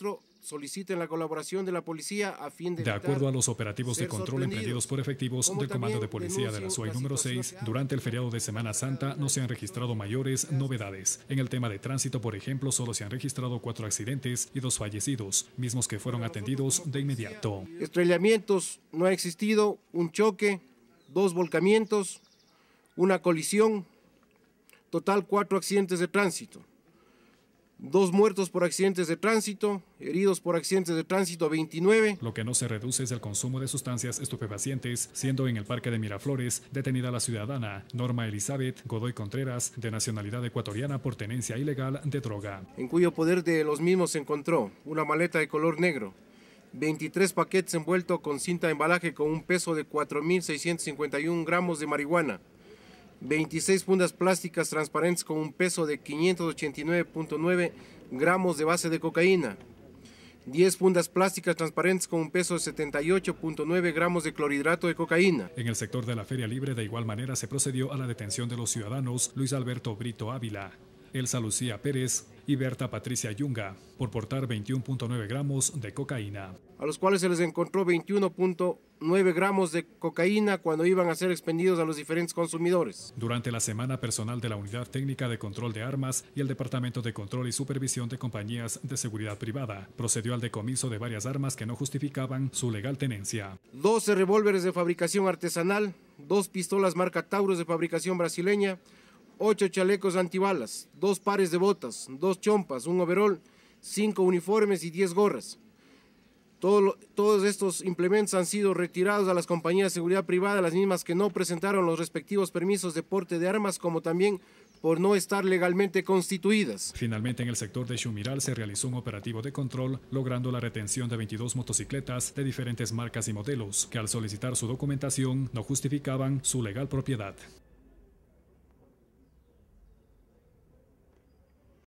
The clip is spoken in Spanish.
otro soliciten la colaboración de la policía a fin de... De acuerdo a los operativos de control emprendidos por efectivos del Comando de Policía de la SUAY número 6, durante el feriado de Semana Santa no se han registrado mayores novedades. En el tema de tránsito, por ejemplo, solo se han registrado cuatro accidentes y dos fallecidos, mismos que fueron atendidos de inmediato. Estrellamientos no ha existido, un choque, dos volcamientos, una colisión, total cuatro accidentes de tránsito dos muertos por accidentes de tránsito, heridos por accidentes de tránsito 29. Lo que no se reduce es el consumo de sustancias estupefacientes, siendo en el Parque de Miraflores detenida la ciudadana Norma Elizabeth Godoy Contreras, de nacionalidad ecuatoriana por tenencia ilegal de droga. En cuyo poder de los mismos se encontró una maleta de color negro, 23 paquetes envueltos con cinta de embalaje con un peso de 4.651 gramos de marihuana, 26 fundas plásticas transparentes con un peso de 589.9 gramos de base de cocaína, 10 fundas plásticas transparentes con un peso de 78.9 gramos de clorhidrato de cocaína. En el sector de la Feria Libre de igual manera se procedió a la detención de los ciudadanos Luis Alberto Brito Ávila, Elsa Lucía Pérez y Berta Patricia Yunga por portar 21.9 gramos de cocaína. A los cuales se les encontró 21.9 gramos de cocaína cuando iban a ser expendidos a los diferentes consumidores. Durante la semana personal de la Unidad Técnica de Control de Armas y el Departamento de Control y Supervisión de Compañías de Seguridad Privada, procedió al decomiso de varias armas que no justificaban su legal tenencia. 12 revólveres de fabricación artesanal, dos pistolas marca Taurus de fabricación brasileña, ocho chalecos antibalas, dos pares de botas, dos chompas, un overol, cinco uniformes y diez gorras. Todos estos implementos han sido retirados a las compañías de seguridad privada, las mismas que no presentaron los respectivos permisos de porte de armas, como también por no estar legalmente constituidas. Finalmente, en el sector de Xumiral se realizó un operativo de control, logrando la retención de 22 motocicletas de diferentes marcas y modelos, que al solicitar su documentación no justificaban su legal propiedad.